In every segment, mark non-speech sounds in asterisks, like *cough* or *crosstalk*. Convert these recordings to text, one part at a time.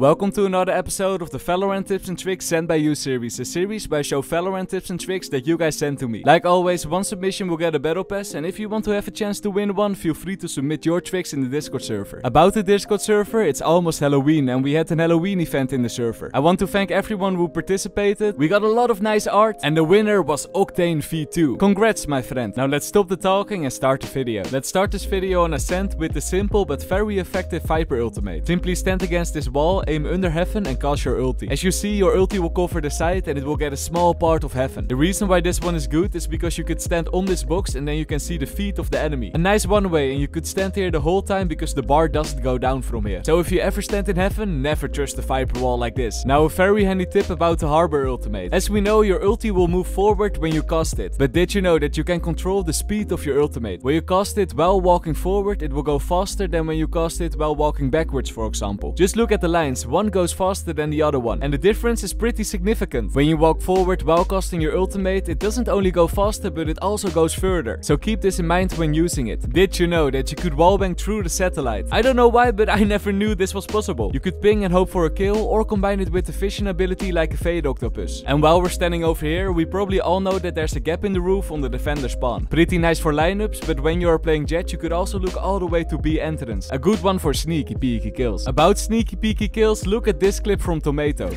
Welcome to another episode of the Valorant Tips and Tricks sent by you series, a series where I show Valorant tips and tricks that you guys send to me. Like always, one submission will get a battle pass, and if you want to have a chance to win one, feel free to submit your tricks in the Discord server. About the Discord server, it's almost Halloween, and we had an Halloween event in the server. I want to thank everyone who participated, we got a lot of nice art, and the winner was Octane V2. Congrats, my friend. Now let's stop the talking and start the video. Let's start this video on Ascent with the simple but very effective Viper ultimate. Simply stand against this wall, aim under heaven and cast your ulti. As you see, your ulti will cover the side and it will get a small part of heaven. The reason why this one is good is because you could stand on this box and then you can see the feet of the enemy. A nice one way and you could stand here the whole time because the bar doesn't go down from here. So if you ever stand in heaven, never trust the Viper wall like this. Now a very handy tip about the Harbor ultimate. As we know, your ulti will move forward when you cast it. But did you know that you can control the speed of your ultimate? When you cast it while walking forward, it will go faster than when you cast it while walking backwards, for example. Just look at the lines. One goes faster than the other one. And the difference is pretty significant. When you walk forward while casting your ultimate, it doesn't only go faster, but it also goes further. So keep this in mind when using it. Did you know that you could wallbang through the satellite? I don't know why, but I *laughs* never knew this was possible. You could ping and hope for a kill, or combine it with the vision ability like a Fade Octopus. And while we're standing over here, we probably all know that there's a gap in the roof on the defender spawn. Pretty nice for lineups, but when you are playing Jett, you could also look all the way to B entrance. A good one for sneaky peeky kills. About sneaky peeky kills, look at this clip from Tomato.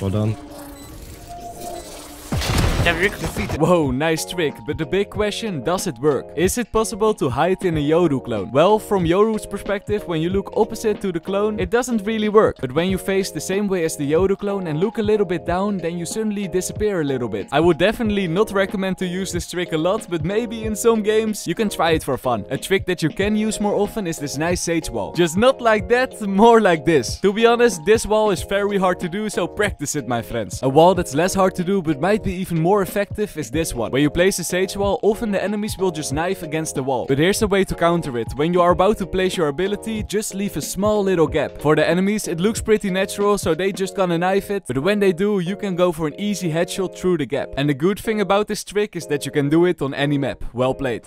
Well done. Whoa, nice trick, but the big question, does it work? Is it possible to hide in a Yoru clone? Well, from Yoru's perspective, when you look opposite to the clone, it doesn't really work. But when you face the same way as the Yoru clone and look a little bit down, then you suddenly disappear a little bit. I would definitely not recommend to use this trick a lot, but maybe in some games, you can try it for fun. A trick that you can use more often is this nice sage wall. Just not like that, more like this. To be honest, this wall is very hard to do, so practice it, my friends. A wall that's less hard to do, but might be even more effective is this one. When you place a sage wall, often the enemies will just knife against the wall. But here's a way to counter it. When you are about to place your ability, just leave a small little gap. For the enemies, it looks pretty natural, so they just gonna knife it. But when they do, you can go for an easy headshot through the gap. And the good thing about this trick is that you can do it on any map. Well played.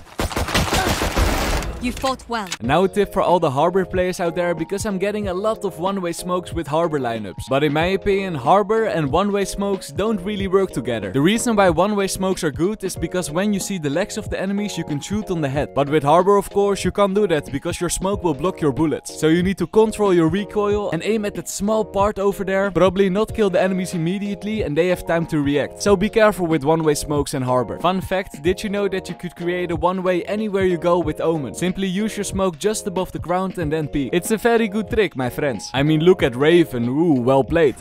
You fought well. Now a tip for all the Harbor players out there because I'm getting a lot of one-way smokes with Harbor lineups. But in my opinion, Harbor and one-way smokes don't really work together. The reason why one-way smokes are good is because when you see the legs of the enemies, you can shoot on the head. But with Harbor, of course, you can't do that because your smoke will block your bullets. So you need to control your recoil and aim at that small part over there. Probably not kill the enemies immediately and they have time to react. So be careful with one-way smokes and Harbor. Fun fact, did you know that you could create a one-way anywhere you go with Omen? Simply use your smoke just above the ground and then peek. It's a very good trick, my friends. I mean, look at Raven. Ooh, well played.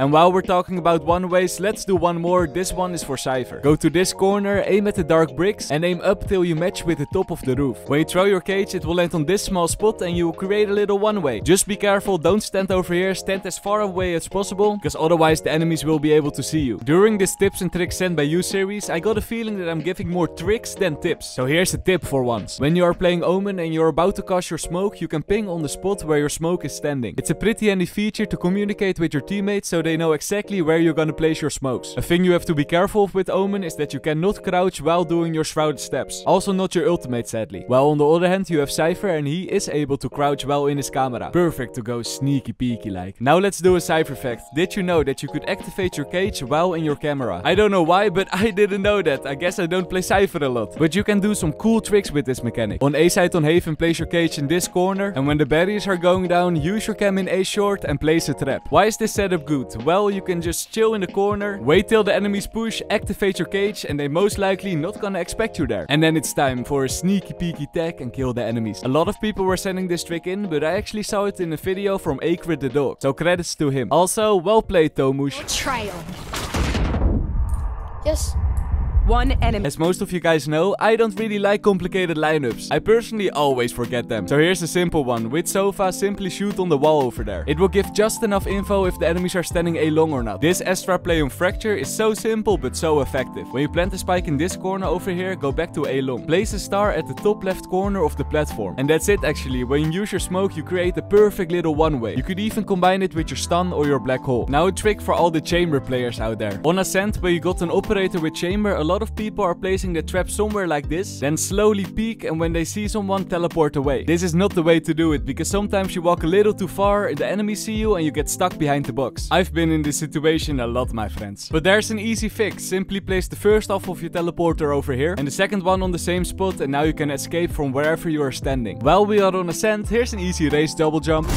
And while we're talking about one ways, let's do one more. This one is for Cypher. Go to this corner, aim at the dark bricks, and aim up till you match with the top of the roof. When you throw your cage, it will land on this small spot and you will create a little one way. Just be careful, don't stand over here, stand as far away as possible, because otherwise the enemies will be able to see you. During this tips and tricks sent by you series, I got a feeling that I'm giving more tricks than tips. So here's a tip for once. When you are playing Omen and you're about to cast your smoke, you can ping on the spot where your smoke is standing. It's a pretty handy feature to communicate with your teammates so they know exactly where you're gonna place your smokes. A thing you have to be careful of with Omen is that you cannot crouch while doing your shrouded steps. Also not your ultimate sadly. While on the other hand you have Cypher and he is able to crouch well in his camera. Perfect to go sneaky peeky like. Now let's do a Cypher fact. Did you know that you could activate your cage while in your camera? I don't know why but *laughs* I didn't know that. I guess I don't play Cypher a lot. But you can do some cool tricks with this mechanic. On A side on Haven place your cage in this corner and when the barriers are going down use your cam in A short and place a trap. Why is this setup good? Well you can just chill in the corner, wait till the enemies push, activate your cage, and they most likely not gonna expect you there. And then it's time for a sneaky peeky tech and kill the enemies. A lot of people were sending this trick in, but I actually saw it in a video from Acrid the dog. So credits to him. Also, well played Tomush. Trail. Yes. One enemy. As most of you guys know, I don't really like complicated lineups. I personally always forget them. So here's a simple one. With Sova, simply shoot on the wall over there. It will give just enough info if the enemies are standing A long or not. This Astra play on Fracture is so simple but so effective. When you plant a spike in this corner over here, go back to A long. Place a star at the top left corner of the platform. And that's it actually. When you use your smoke, you create a perfect little one way. You could even combine it with your stun or your black hole. Now a trick for all the chamber players out there. On Ascent, where you got an operator with chamber, a lot lot of people are placing the trap somewhere like this, then slowly peek and when they see someone teleport away. This is not the way to do it because sometimes you walk a little too far, the enemies see you and you get stuck behind the box. I've been in this situation a lot my friends. But there's an easy fix, simply place the first half of your teleporter over here and the second one on the same spot and now you can escape from wherever you are standing. While we are on ascent, here's an easy Raze double jump.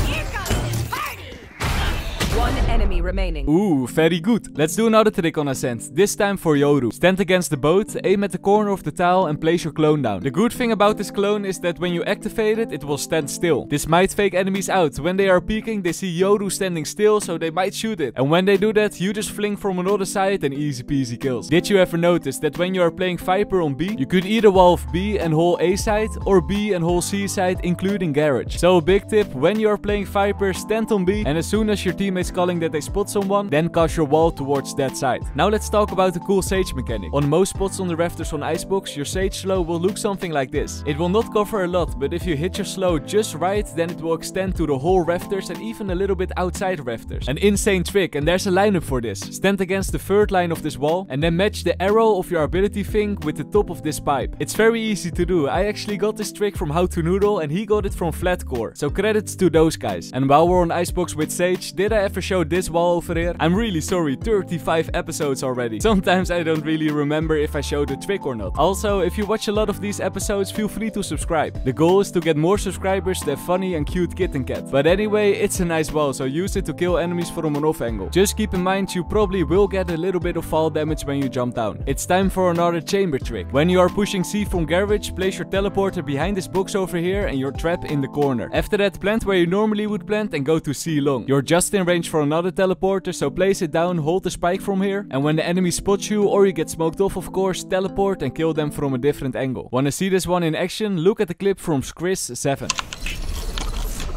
Remaining. Ooh, very good. Let's do another trick on Ascent, this time for Yoru. Stand against the boat, aim at the corner of the tile and place your clone down. The good thing about this clone is that when you activate it, it will stand still. This might fake enemies out. When they are peeking, they see Yoru standing still, so they might shoot it. And when they do that, you just fling from another side and easy peasy kills. Did you ever notice that when you are playing Viper on B, you could either wall B and hole A side, or B and hole C side, including garage. So big tip, when you are playing Viper, stand on B, and as soon as your teammates calling that they spot someone, then cast your wall towards that side. Now let's talk about the cool Sage mechanic. On most spots on the rafters on Icebox, your Sage slow will look something like this. It will not cover a lot, but if you hit your slow just right, then it will extend to the whole rafters and even a little bit outside rafters. An insane trick, and there's a lineup for this. Stand against the third line of this wall, and then match the arrow of your ability thing with the top of this pipe. It's very easy to do. I actually got this trick from How to Noodle, and he got it from Flatcore. So credits to those guys. And while we're on Icebox with Sage, did I ever show this wall over here? I'm really sorry, 35 episodes already. Sometimes I don't really remember if I showed a trick or not. Also, if you watch a lot of these episodes, feel free to subscribe. The goal is to get more subscribers to have funny and cute kitten cat. But anyway, it's a nice wall, so use it to kill enemies from an off angle. Just keep in mind you probably will get a little bit of fall damage when you jump down. It's time for another chamber trick. When you are pushing C from garage, place your teleporter behind this box over here and your trap in the corner. After that, plant where you normally would plant and go to C long. You're just in range for another teleporter, so place it down, hold the spike from here, and when the enemy spots you or you get smoked off of course, teleport and kill them from a different angle. Wanna see this one in action? Look at the clip from Skris7.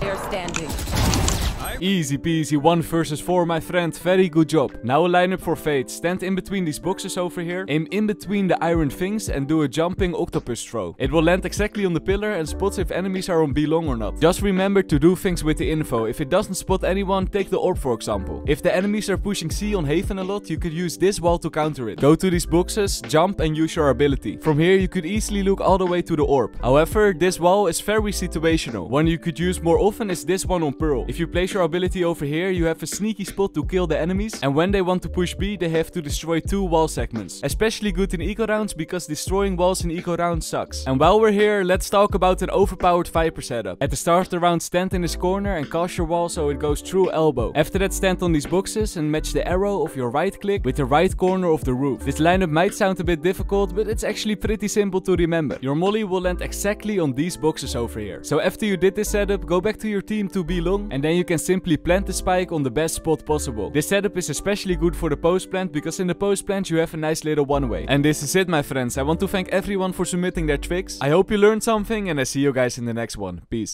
They are standing. Easy peasy, 1 versus 4 my friend, very good job. Now a lineup for Fade. Stand in between these boxes over here, aim in between the iron things and do a jumping octopus throw. It will land exactly on the pillar and spots if enemies are on B long or not. Just remember to do things with the info. If it doesn't spot anyone, take the orb for example. If the enemies are pushing C on Haven a lot, you could use this wall to counter it. Go to these boxes, jump and use your ability. From here you could easily look all the way to the orb. However, this wall is very situational. One you could use more often is this one on Pearl. If you place your ability over here, you have a sneaky spot to kill the enemies. And when they want to push B, they have to destroy two wall segments. Especially good in eco rounds because destroying walls in eco rounds sucks. And while we're here, let's talk about an overpowered Viper setup. At the start of the round, stand in this corner and cast your wall so it goes through elbow. After that, stand on these boxes and match the arrow of your right click with the right corner of the roof. This lineup might sound a bit difficult, but it's actually pretty simple to remember. Your molly will land exactly on these boxes over here. So after you did this setup, go back to your team to be long and then you can simply plant the spike on the best spot possible. This setup is especially good for the post plant because in the post plant you have a nice little one way. And this is it my friends. I want to thank everyone for submitting their tricks. I hope you learned something and I see you guys in the next one. Peace.